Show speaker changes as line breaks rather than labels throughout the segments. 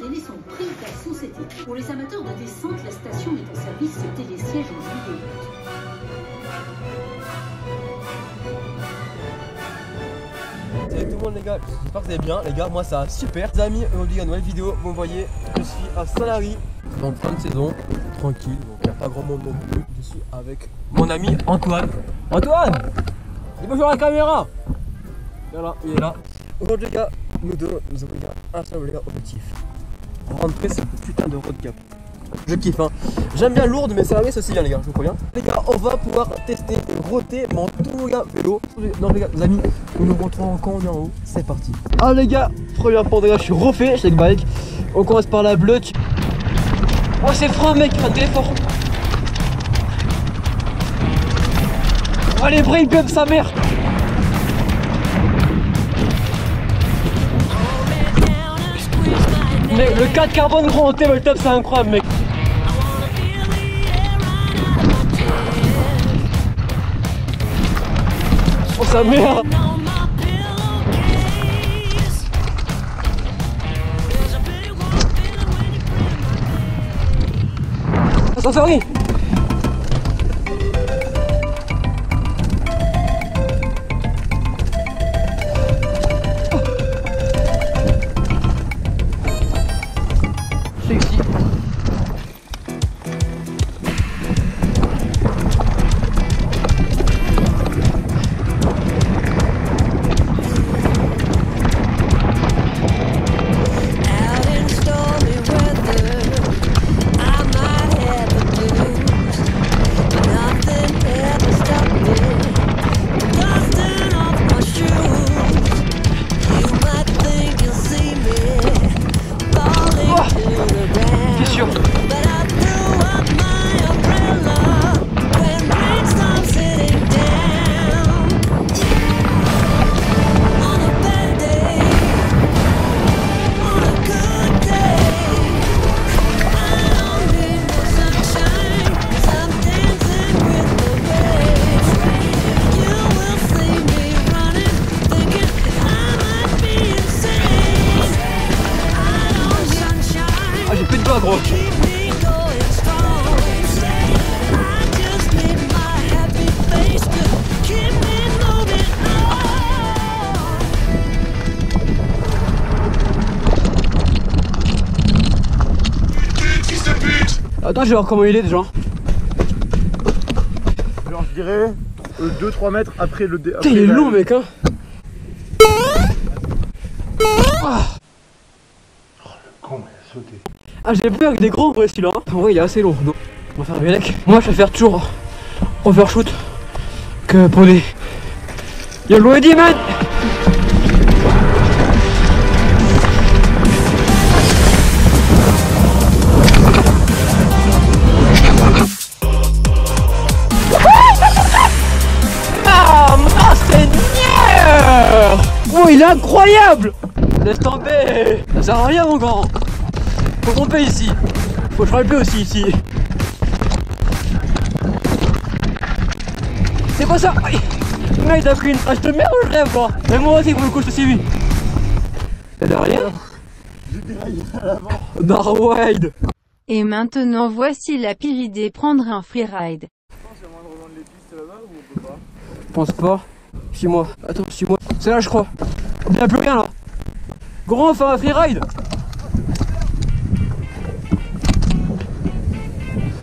Pyrénées sont prises d'action cet été. Pour les amateurs de descente, la station met en service ses télésièges en vidéo.
Salut tout le monde les gars, j'espère que vous allez bien. Les gars, moi ça va super. Les amis, aujourd'hui une nouvelle vidéo, vous voyez, je suis à Salary Donc fin de saison, tranquille, donc il n'y a pas grand monde non plus. Je suis avec mon ami Antoine. Antoine! Dis bonjour à la caméra! Voilà, il est là. Aujourd'hui les gars, nous deux, nous avons un seul objectif Rentrer ce putain de road cap je kiffe hein. J'aime bien lourde mais ça va aussi bien les gars, je vous préviens. Les gars, on va pouvoir tester et roter mon tout gars vélo. Non les gars, les amis, nous nous retrouvons quand on en haut. C'est parti. Ah les gars, première porte les gars, je suis refait le bike. On commence par la bleue. Oh c'est froid mec, un téléphone. Oh les break comme sa mère Mais le 4 carbone gros en tabletop c'est incroyable mec. Oh sa mère. Attention oui Sexy Attends je vais voir comment il est déjà
Genre je dirais 2-3 mètres après le dé.
Putain il est long mec hein
Con, il a sauté.
Ah j'ai peur avec des gros. Vrai celui-là hein. En vrai il est assez long on va faire un Vélec Moi je vais faire toujours overshoot que pour Luigi man Ah mon seigneur. Oh il est incroyable. Laisse tomber. Ça sert à rien mon grand Faut paye ici Faut que je paix aussi ici C'est quoi ça? Mec t'as pris une hache de merde ou je rêve quoi Mais moi aussi pour le coup je te suis T'as derrière Narwide
Et maintenant voici la pire idée prendre un freeride.
Je pense pas? Suis-moi. Attends, suis-moi. C'est là, je crois. Il n'y a plus rien là. Gros, on fait un freeride.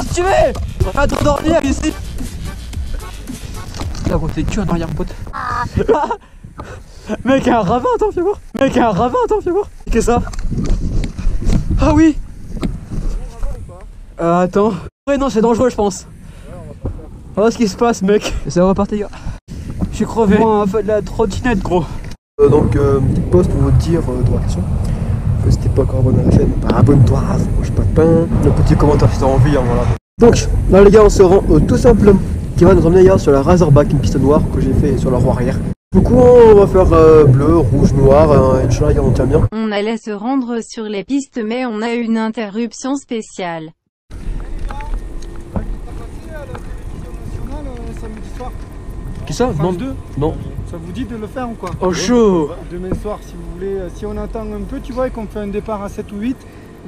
va se On va dormir ici Là, gros, t'es cul en arrière, pote. Mec, un ravin, attends, fais voir Mec, un ravin, attends, fais Qu'est-ce que ça? Ah oui Euh, attends. Ouais, non, c'est dangereux, je pense. Voir ce qui se passe, mec. Ça va repartir, gars. Je suis crevé. On a fait de la trottinette, gros. donc, euh, petite pause pour vous dire euh, la. Que c'était pas encore abonné à la chaîne, bah, abonne-toi, ça mange pas de pain. Le petit commentaire si t'as envie, hein, voilà. Donc là les gars, on se rend euh, tout simplement qui va nous emmener ailleurs sur la Razorback, une piste noire que j'ai fait sur la roue arrière. Du coup, on va faire euh, bleu, rouge, noir, euh, Inch'Allah, on tient bien.
On allait se rendre sur les pistes mais on a une interruption spéciale.
samedi soir.
Qui ça
France 2
Non.
Ça vous dit de le faire ou quoi
Oh chaud
Demain soir, si vous voulez, euh, si on attend un peu, tu vois, et qu'on fait un départ à 7 ou 8,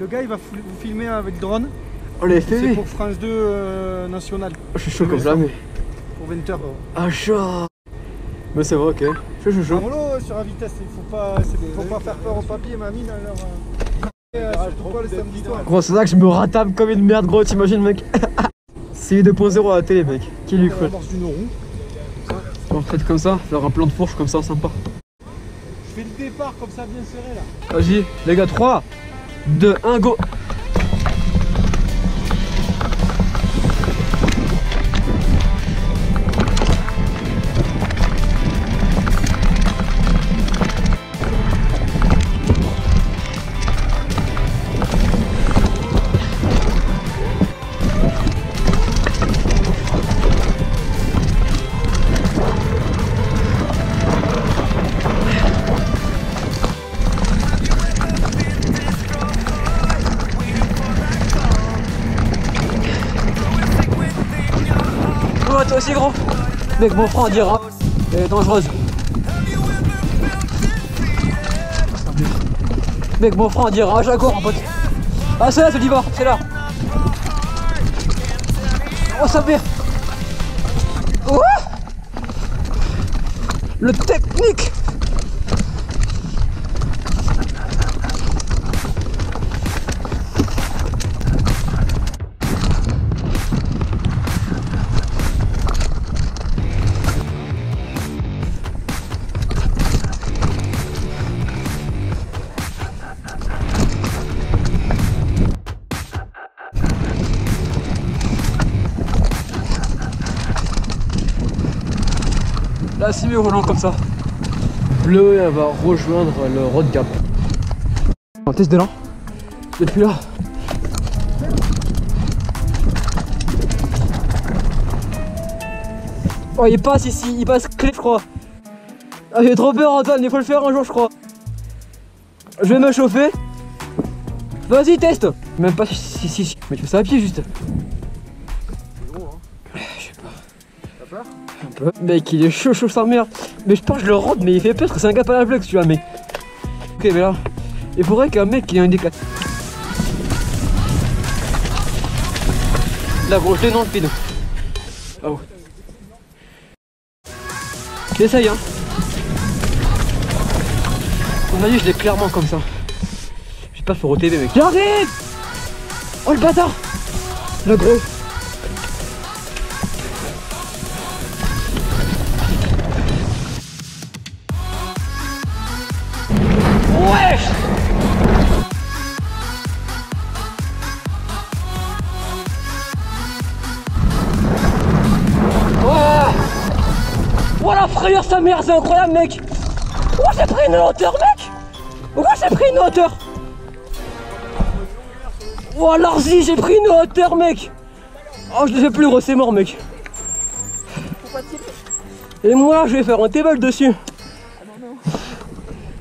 le gars il va vous filmer avec drone.
Oh les
C'est
FV
pour France 2 euh, national,
Je suis chaud comme jamais.
pour 20h.
Ah chaud Mais c'est vrai, ok. Je suis chaud.
Euh, sur la vitesse, il faut pas, c'est- faut pas faire peur euh, surtout pas le samedi soir.
Gros, c'est ça que je me ratable comme une merde, gros, t'imagines, mec C'est 2.0 à la télé, mec. Qui lui
On d'une roue.
Peut-être comme ça, faire un plan de fourche comme ça, sympa.
Je fais le départ comme ça, bien serré là.
Vas-y, les gars, 3, 2, 1, go Mec, mon frère, on dira. Elle est dangereuse. Mec, mon frère, on dira. Ah, j'accord, mon pote. Ah, c'est là, c'est l'Ivar, c'est là. Oh, ça pire. Oh Le technique Roulant comme ça. Bleu, elle va rejoindre le road gap. On teste de là. Depuis là. Oh, il passe ici, il passe clé, je crois. Ah, j'ai trop peur, Antoine, il faut le faire un jour, je crois. Je vais me chauffer. Vas-y, teste. Même pas si, si, si. Mais tu fais ça à pied, juste. Un peu. Mec, il est chaud, chaud sa mère. Mais je pense que je le rentre, mais il fait peur que c'est un gars pas la flex, tu vois, mec. Ok, mais là, il faudrait qu'un mec qui ait un déclat. Là, gros, je le speed. Ah ouais. J'essaye, hein. On a dit, je l'ai clairement comme ça. Je vais pas faire au TV, mec. J'arrive Oh le bâtard Le gros Oh la frayeur sa mère, c'est incroyable mec. Oh j'ai pris une hauteur mec Pourquoi j'ai pris une hauteur Oh Larzi, j'ai pris une hauteur mec. Oh je ne fais plus gros, c'est mort mec. Et moi je vais faire un table dessus.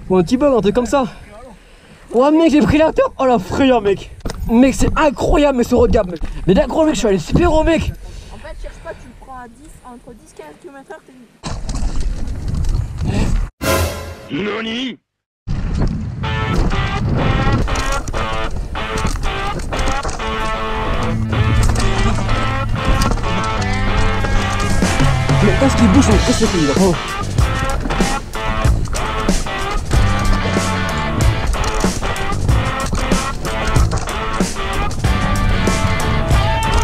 Ou un petit bug, un truc comme ça. Oh mec j'ai pris la hauteur. Oh la frayeur mec. Mec c'est incroyable mais ce regard mec. Mais gros mec je suis allé super haut mec.
En fait, cherche pas, tu le prends à 10, entre 10 et 15 km/h, t'es
Mais qu'est-ce qu'il bouge, qu'est-ce fait oh.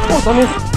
Oh, ta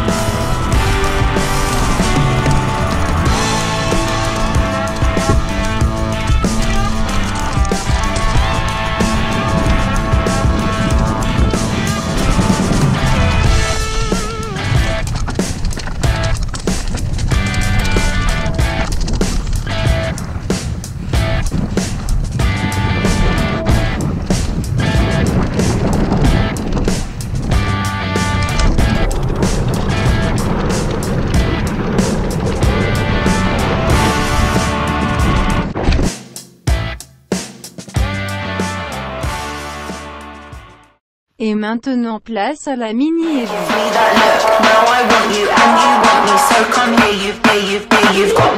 Et maintenant place à la mini-élu.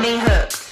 me that